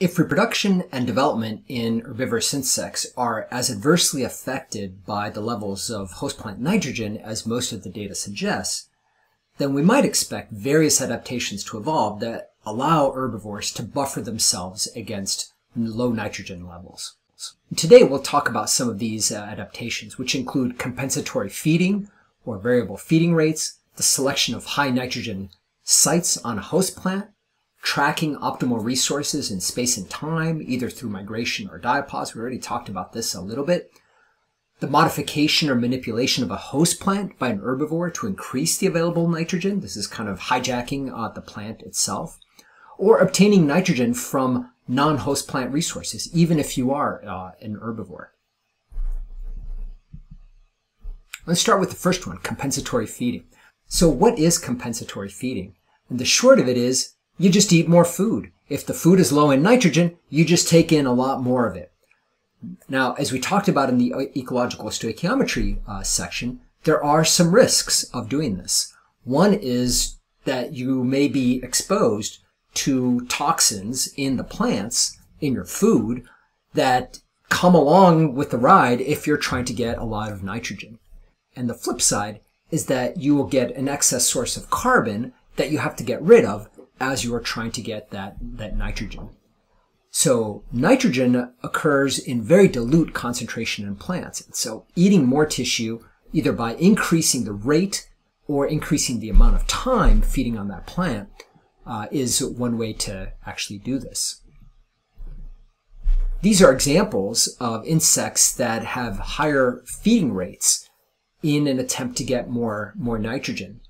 If reproduction and development in herbivorous insects are as adversely affected by the levels of host plant nitrogen as most of the data suggests, then we might expect various adaptations to evolve that allow herbivores to buffer themselves against low nitrogen levels. Today we'll talk about some of these uh, adaptations, which include compensatory feeding or variable feeding rates, the selection of high nitrogen sites on a host plant, tracking optimal resources in space and time, either through migration or diapause. We already talked about this a little bit. The modification or manipulation of a host plant by an herbivore to increase the available nitrogen. This is kind of hijacking uh, the plant itself. Or obtaining nitrogen from non-host plant resources, even if you are uh, an herbivore. Let's start with the first one, compensatory feeding. So what is compensatory feeding? And the short of it is you just eat more food. If the food is low in nitrogen, you just take in a lot more of it. Now, as we talked about in the ecological stoichiometry uh, section, there are some risks of doing this. One is that you may be exposed to toxins in the plants, in your food, that come along with the ride if you're trying to get a lot of nitrogen. And the flip side is that you will get an excess source of carbon that you have to get rid of as you are trying to get that, that nitrogen. So nitrogen occurs in very dilute concentration in plants. And So eating more tissue, either by increasing the rate or increasing the amount of time feeding on that plant, uh, is one way to actually do this. These are examples of insects that have higher feeding rates in an attempt to get more, more nitrogen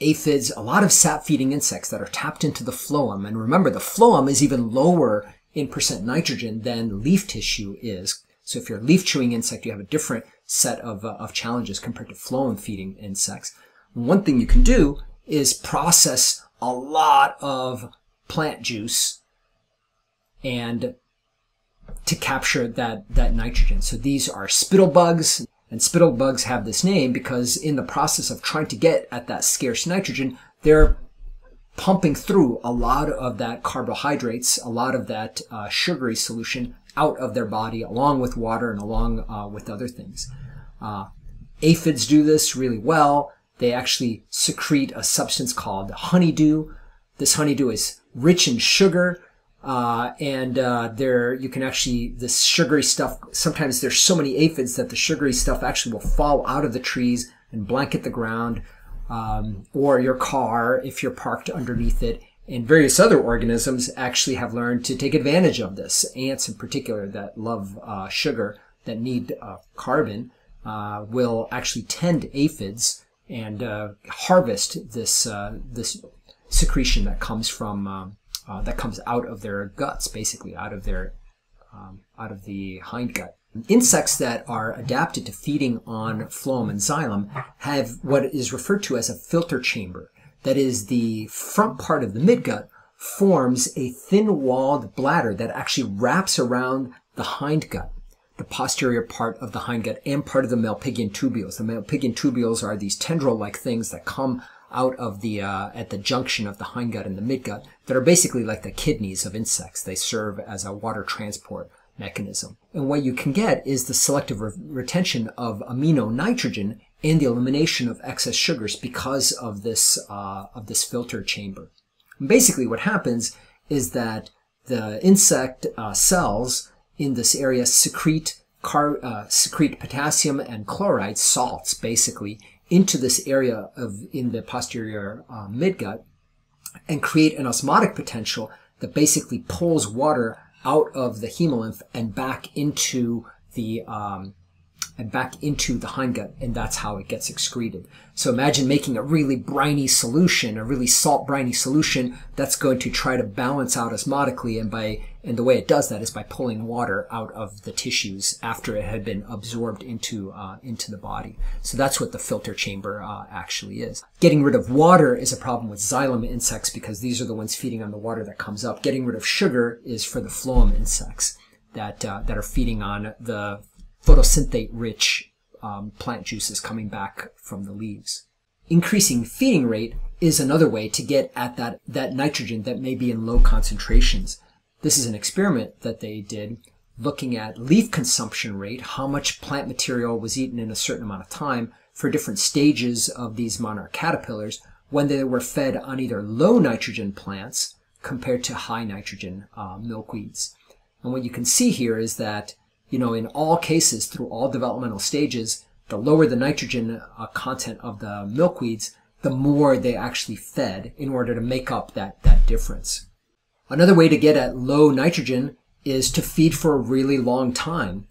aphids, a lot of sap-feeding insects that are tapped into the phloem. And remember, the phloem is even lower in percent nitrogen than leaf tissue is. So if you're a leaf-chewing insect, you have a different set of, uh, of challenges compared to phloem-feeding insects. One thing you can do is process a lot of plant juice and to capture that, that nitrogen. So these are spittle bugs. And spittle bugs have this name because in the process of trying to get at that scarce nitrogen, they're pumping through a lot of that carbohydrates, a lot of that uh, sugary solution out of their body, along with water and along uh, with other things. Uh, aphids do this really well. They actually secrete a substance called honeydew. This honeydew is rich in sugar, uh, and uh, there you can actually this sugary stuff. Sometimes there's so many aphids that the sugary stuff actually will fall out of the trees and blanket the ground, um, or your car if you're parked underneath it. And various other organisms actually have learned to take advantage of this. Ants, in particular, that love uh, sugar, that need uh, carbon, uh, will actually tend aphids and uh, harvest this this secretion that comes from um, uh, that comes out of their guts, basically out of their um, out of the hindgut. Insects that are adapted to feeding on phloem and xylem have what is referred to as a filter chamber. That is, the front part of the midgut forms a thin-walled bladder that actually wraps around the hindgut, the posterior part of the hindgut, and part of the Malpighian tubules. The Malpighian tubules are these tendril-like things that come out of the uh, at the junction of the hindgut and the midgut that are basically like the kidneys of insects. They serve as a water transport mechanism. And what you can get is the selective re- retention of amino nitrogen and the elimination of excess sugars because of this uh, of this filter chamber. And basically, what happens is that the insect uh, cells in this area secrete car, uh, secrete potassium and chloride salts basically into this area of in the posterior uh, midgut and create an osmotic potential that basically pulls water out of the hemolymph and back into the um, and back into the hindgut, and that's how it gets excreted. So imagine making a really briny solution, a really salt briny solution that's going to try to balance out osmotically, and by and the way it does that is by pulling water out of the tissues after it had been absorbed into uh, into the body. So that's what the filter chamber uh, actually is. Getting rid of water is a problem with xylem insects because these are the ones feeding on the water that comes up. Getting rid of sugar is for the phloem insects that uh, that are feeding on the photosynthate rich um, plant juices coming back from the leaves. Increasing feeding rate is another way to get at that, that nitrogen that may be in low concentrations. This is an experiment that they did looking at leaf consumption rate, how much plant material was eaten in a certain amount of time for different stages of these monarch caterpillars when they were fed on either low nitrogen plants compared to high nitrogen uh, milkweeds. And what you can see here is that, you know, in all cases through all developmental stages, the lower the nitrogen uh, content of the milkweeds, the more they actually fed in order to make up that, that difference. Another way to get at low nitrogen is to feed for a really long time.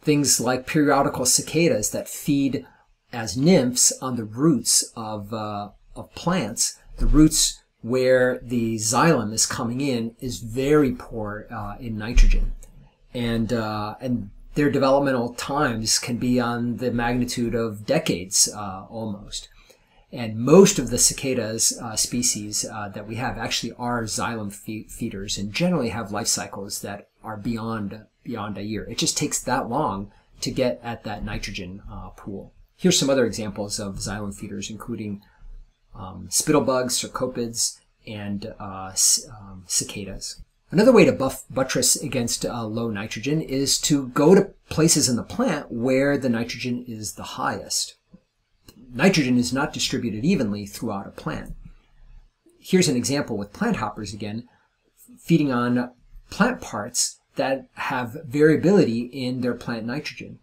Things like periodical cicadas that feed as nymphs on the roots of, uh, of plants. The roots where the xylem is coming in is very poor uh, in nitrogen. And, uh, and their developmental times can be on the magnitude of decades uh, almost. And most of the cicadas uh, species uh, that we have actually are xylem fe- feeders and generally have life cycles that are beyond beyond a year. It just takes that long to get at that nitrogen uh, pool. Here's some other examples of xylem feeders, including um, spittlebugs, cercopids, and uh, um, cicadas. Another way to buff, buttress against uh, low nitrogen is to go to places in the plant where the nitrogen is the highest nitrogen is not distributed evenly throughout a plant. Here's an example with plant hoppers again, feeding on plant parts that have variability in their plant nitrogen.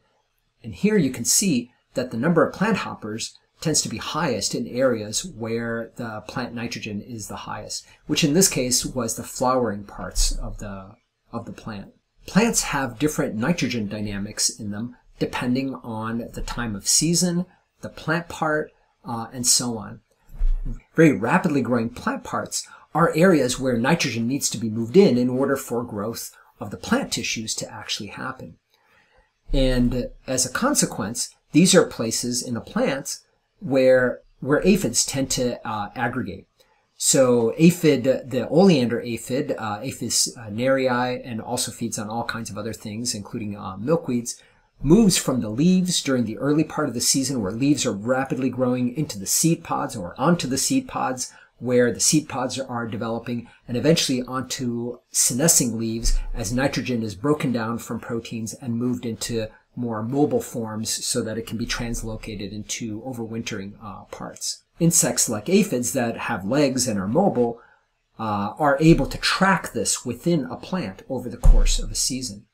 And here you can see that the number of plant hoppers tends to be highest in areas where the plant nitrogen is the highest, which in this case was the flowering parts of the, of the plant. Plants have different nitrogen dynamics in them depending on the time of season, the plant part, uh, and so on. Very rapidly growing plant parts are areas where nitrogen needs to be moved in in order for growth of the plant tissues to actually happen. And as a consequence, these are places in the plants where where aphids tend to uh, aggregate. So aphid, the oleander aphid, uh, Aphis nerii, and also feeds on all kinds of other things, including uh, milkweeds, moves from the leaves during the early part of the season where leaves are rapidly growing into the seed pods or onto the seed pods where the seed pods are developing and eventually onto senescing leaves as nitrogen is broken down from proteins and moved into more mobile forms so that it can be translocated into overwintering uh, parts. Insects like aphids that have legs and are mobile uh, are able to track this within a plant over the course of a season.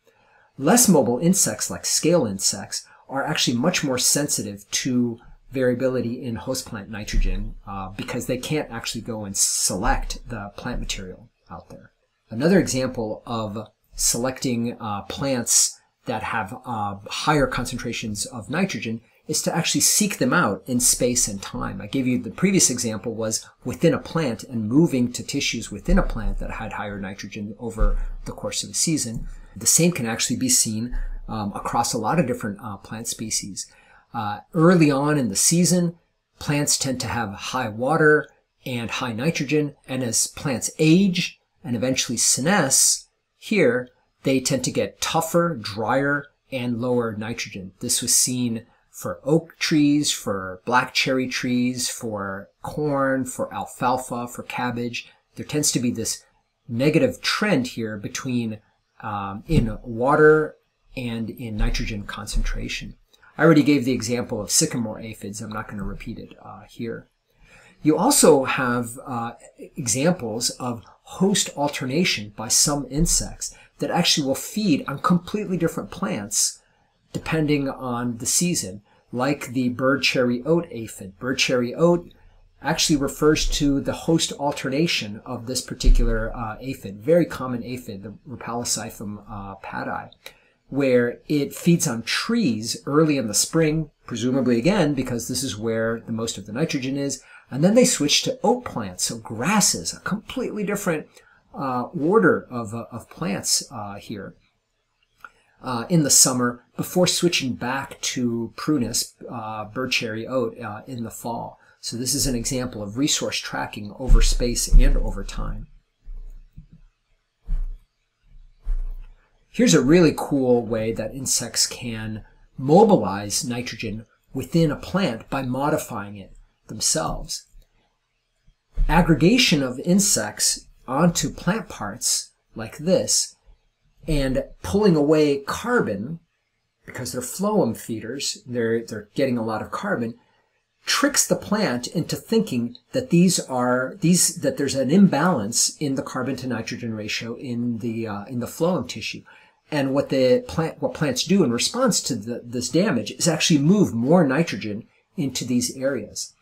Less mobile insects like scale insects are actually much more sensitive to variability in host plant nitrogen uh, because they can't actually go and select the plant material out there. Another example of selecting uh, plants that have uh, higher concentrations of nitrogen is to actually seek them out in space and time. I gave you the previous example was within a plant and moving to tissues within a plant that had higher nitrogen over the course of a season. The same can actually be seen um, across a lot of different uh, plant species. Uh, early on in the season, plants tend to have high water and high nitrogen, and as plants age and eventually senesce, here they tend to get tougher, drier, and lower nitrogen. This was seen for oak trees, for black cherry trees, for corn, for alfalfa, for cabbage. There tends to be this negative trend here between um, in water and in nitrogen concentration. I already gave the example of sycamore aphids. I'm not going to repeat it uh, here. You also have uh, examples of host alternation by some insects that actually will feed on completely different plants depending on the season, like the bird cherry oat aphid. Bird cherry oat actually refers to the host alternation of this particular uh, aphid, very common aphid, the Rhopalosiphum uh, padi, where it feeds on trees early in the spring, presumably again because this is where the most of the nitrogen is, and then they switch to oat plants, so grasses, a completely different uh, order of, uh, of plants uh, here. Uh, in the summer before switching back to prunus, uh, bird cherry oat, in the fall. So this is an example of resource tracking over space and over time. Here's a really cool way that insects can mobilize nitrogen within a plant by modifying it themselves. Aggregation of insects onto plant parts like this and pulling away carbon because they're phloem feeders, they're, they're getting a lot of carbon, tricks the plant into thinking that these are these that there's an imbalance in the carbon to nitrogen ratio in the uh, in the phloem tissue. And what the plant what plants do in response to the, this damage is actually move more nitrogen into these areas.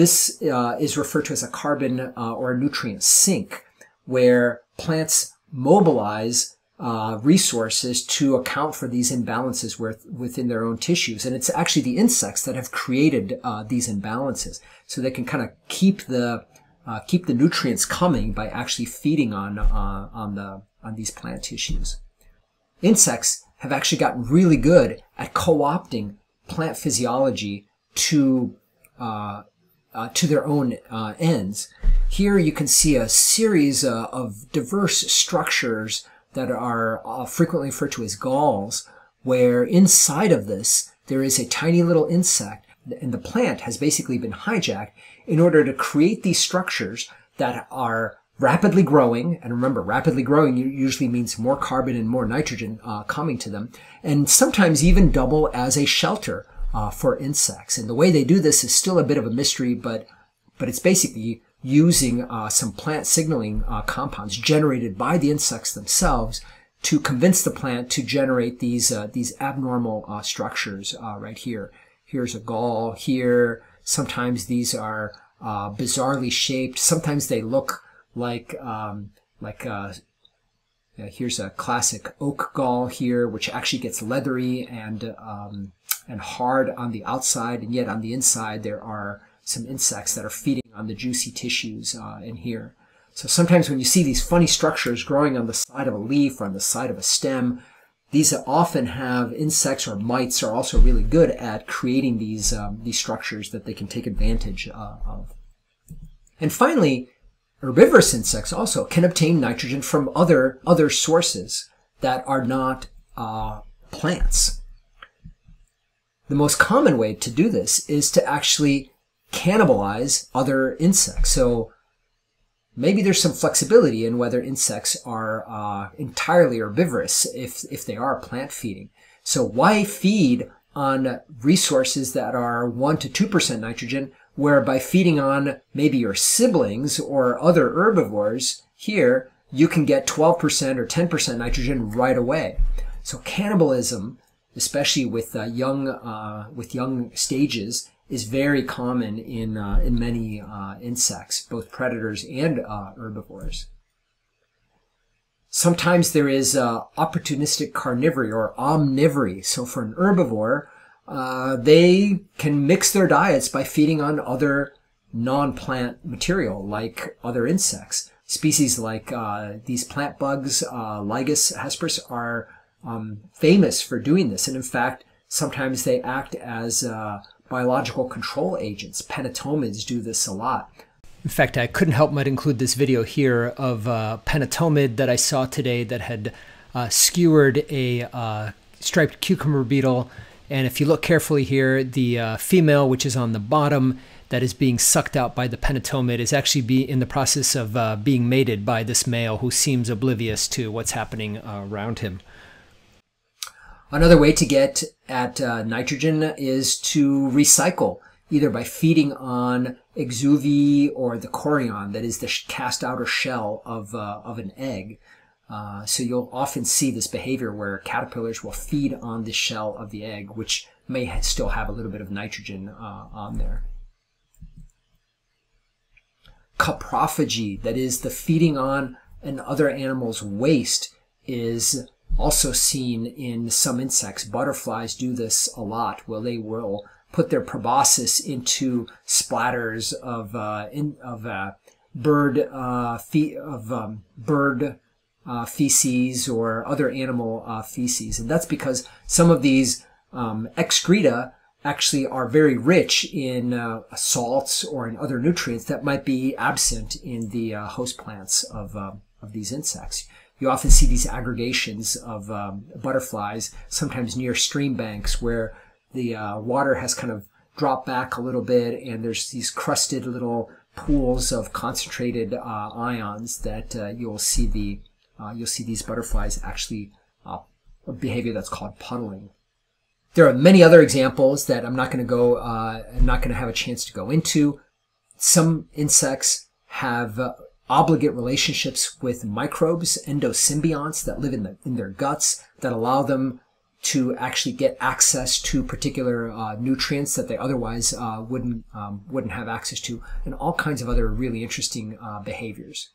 This uh, is referred to as a carbon uh, or a nutrient sink, where plants mobilize uh, resources to account for these imbalances with, within their own tissues. And it's actually the insects that have created uh, these imbalances. So they can kind of keep the uh, keep the nutrients coming by actually feeding on uh, on the on these plant tissues. Insects have actually gotten really good at co-opting plant physiology to uh, uh, to their own ends. Here you can see a series of diverse structures that are uh, frequently referred to as galls, where inside of this there is a tiny little insect, and the plant has basically been hijacked in order to create these structures that are rapidly growing. And remember, rapidly growing usually means more carbon and more nitrogen uh, coming to them, and sometimes even double as a shelter uh, for insects. And the way they do this is still a bit of a mystery, but but it's basically using uh, some plant signaling uh, compounds generated by the insects themselves to convince the plant to generate these uh, these abnormal uh, structures uh, right here. Here's a gall here. Sometimes these are uh, bizarrely shaped. Sometimes they look like um, like here's a classic oak gall here, which actually gets leathery and um, and hard on the outside, and yet on the inside there are some insects that are feeding on the juicy tissues uh, in here. So sometimes when you see these funny structures growing on the side of a leaf or on the side of a stem, these often have insects or mites are also really good at creating these um, these structures that they can take advantage uh, of. And finally, herbivorous insects also can obtain nitrogen from other other sources that are not uh, plants. The most common way to do this is to actually cannibalize other insects. So maybe there's some flexibility in whether insects are uh, entirely herbivorous if, if they are plant feeding. So why feed on resources that are 1 to 2% nitrogen, where by feeding on maybe your siblings or other herbivores here, you can get 12% or 10% nitrogen right away. So cannibalism, especially with uh, young uh, with young stages, is very common in, uh, in many uh, insects, both predators and uh, herbivores. Sometimes there is opportunistic carnivory or omnivory. So for an herbivore, uh, they can mix their diets by feeding on other non-plant material like other insects. Species like uh, these plant bugs, Lygus hesperus, are um, famous for doing this. And in fact, sometimes they act as biological control agents. Pentatomids do this a lot. In fact, I couldn't help but include this video here of a uh, pentatomid that I saw today that had uh, skewered a uh, striped cucumber beetle. And if you look carefully here, the uh, female, which is on the bottom, that is being sucked out by the pentatomid, is actually be in the process of uh, being mated by this male who seems oblivious to what's happening uh, around him. Another way to get at uh, nitrogen is to recycle, either by feeding on exuviae or the chorion, that is the cast outer shell of, uh, of an egg. Uh, so you'll often see this behavior where caterpillars will feed on the shell of the egg, which may still have a little bit of nitrogen uh, on there. Coprophagy, that is the feeding on an other animal's waste, is also seen in some insects. Butterflies do this a lot, where they will put their proboscis into splatters of uh, in, of uh, bird uh, fe- of um, bird uh, feces or other animal uh, feces, and that's because some of these um, excreta actually are very rich in uh, salts or in other nutrients that might be absent in the host plants of of these insects you often see these aggregations of um, butterflies, sometimes near stream banks where the uh, water has kind of dropped back a little bit and there's these crusted little pools of concentrated uh, ions that uh, you'll see the uh, you'll see these butterflies actually uh, a behavior that's called puddling. There are many other examples that I'm not going to go, uh, I'm not going to have a chance to go into. Some insects have uh, obligate relationships with microbes, endosymbionts that live in, the, in their guts that allow them to actually get access to particular uh, nutrients that they otherwise uh, wouldn't um, wouldn't have access to, and all kinds of other really interesting uh, behaviors.